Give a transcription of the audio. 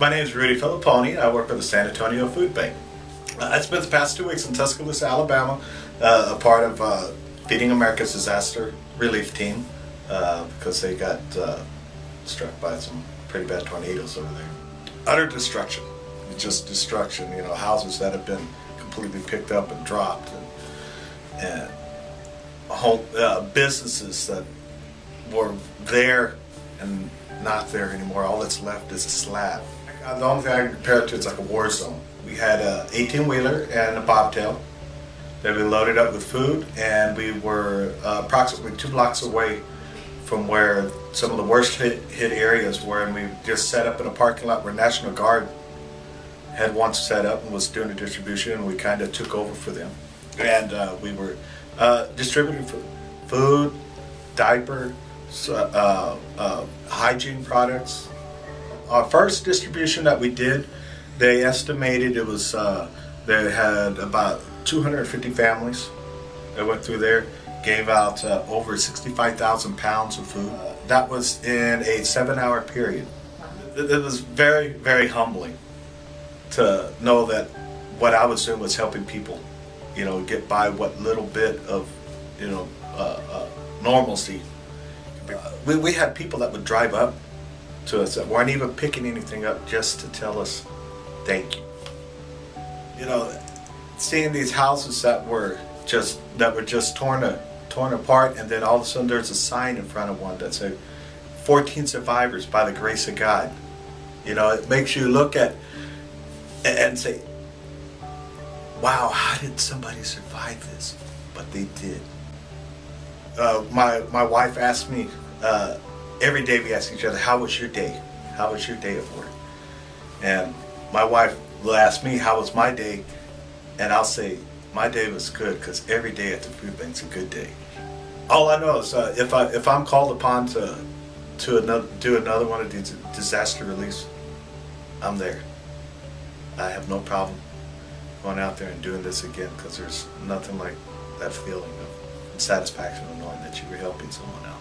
My name is Rudy Filippone. I work for the San Antonio Food Bank. Uh, I spent the past two weeks in Tuscaloosa, Alabama, uh, a part of uh, Feeding America's disaster relief team uh, because they got uh, struck by some pretty bad tornadoes over there. Utter destruction, just destruction. You know, houses that have been completely picked up and dropped, and, and home uh, businesses that were there and not there anymore. All that's left is a slab. The only thing I can compare it to is like a war zone. We had a 18 wheeler and a bobtail that we loaded up with food, and we were uh, approximately two blocks away from where some of the worst hit, hit areas were, and we just set up in a parking lot where National Guard had once set up and was doing the distribution, and we kind of took over for them. And uh, we were uh, distributing food, food diaper, uh, uh, hygiene products. Our first distribution that we did, they estimated it was uh, they had about 250 families that went through there, gave out uh, over 65,000 pounds of food. Uh, that was in a seven-hour period. It, it was very, very humbling to know that what I was doing was helping people, you know, get by what little bit of, you know, uh, uh, normalcy. Uh, we, we had people that would drive up to us that weren't even picking anything up just to tell us thank you. You know, seeing these houses that were just that were just torn a, torn apart, and then all of a sudden there's a sign in front of one that said 14 survivors by the grace of God. You know, it makes you look at and say, wow, how did somebody survive this? But they did. Uh, my, my wife asked me, uh, every day we ask each other, how was your day? How was your day at work? And my wife will ask me, how was my day? And I'll say, my day was good because every day at the food bank's a good day. All I know is uh, if I if I'm called upon to to another, do another one of these disaster reliefs, I'm there. I have no problem going out there and doing this again because there's nothing like that feeling of satisfaction of knowing that you were helping someone out.